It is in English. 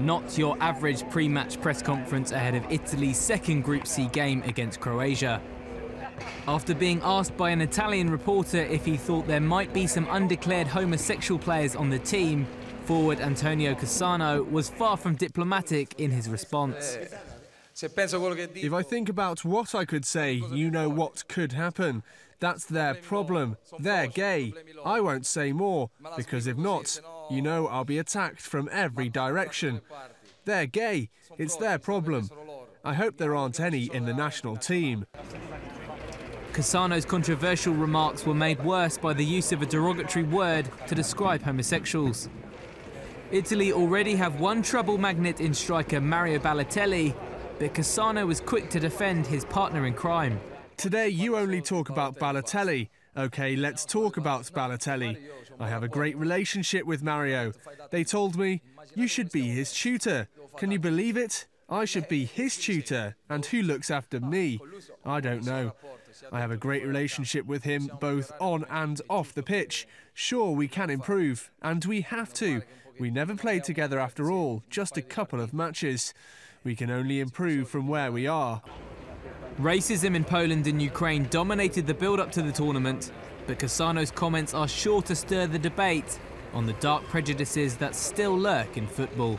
not your average pre-match press conference ahead of Italy's second Group C game against Croatia. After being asked by an Italian reporter if he thought there might be some undeclared homosexual players on the team, forward Antonio Cassano was far from diplomatic in his response. If I think about what I could say, you know what could happen. That's their problem. They're gay. I won't say more, because if not, you know I'll be attacked from every direction. They're gay. It's their problem. I hope there aren't any in the national team. Cassano's controversial remarks were made worse by the use of a derogatory word to describe homosexuals. Italy already have one trouble magnet in striker Mario Balotelli, but Cassano was quick to defend his partner in crime. Today you only talk about Balotelli. Okay, let's talk about Balotelli. I have a great relationship with Mario. They told me, you should be his tutor. Can you believe it? I should be his tutor. And who looks after me? I don't know. I have a great relationship with him, both on and off the pitch. Sure, we can improve, and we have to. We never played together after all, just a couple of matches. We can only improve from where we are. Racism in Poland and Ukraine dominated the build-up to the tournament, but Cassano's comments are sure to stir the debate on the dark prejudices that still lurk in football.